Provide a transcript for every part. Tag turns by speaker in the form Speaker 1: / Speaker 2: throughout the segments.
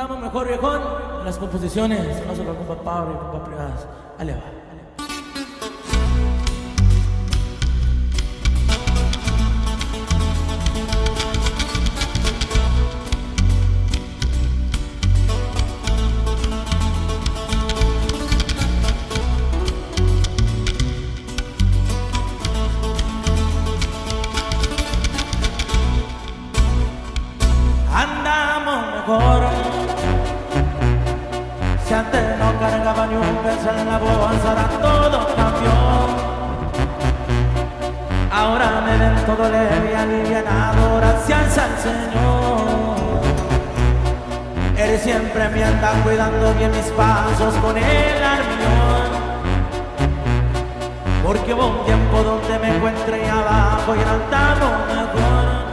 Speaker 1: Andamos mejor, viejón. Las composiciones no se compa Pablo y compa privadas. Ale va. Andamos mejor. En la bolsa, ahora todo cambió. Ahora me ven todo leve y alivianado, gracias al Señor. Él siempre me anda cuidando bien mis pasos con el armión. Porque hubo un tiempo donde me encuentré abajo y ahora andamos mejor.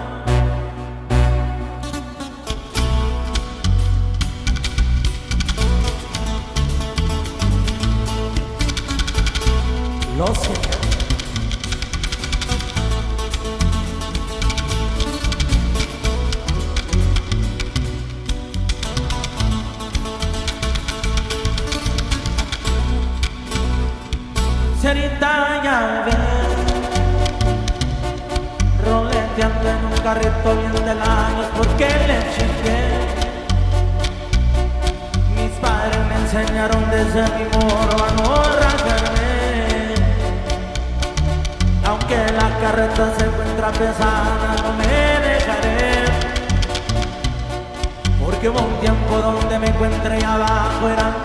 Speaker 1: Lo siento. Señorita, ya ven Roleteando en un carrito bien del año porque le chingué. Mis padres me enseñaron desde mi morro a no Aunque la carreta se encuentra pesada no me dejaré. Porque hubo un tiempo donde me encuentré abajo era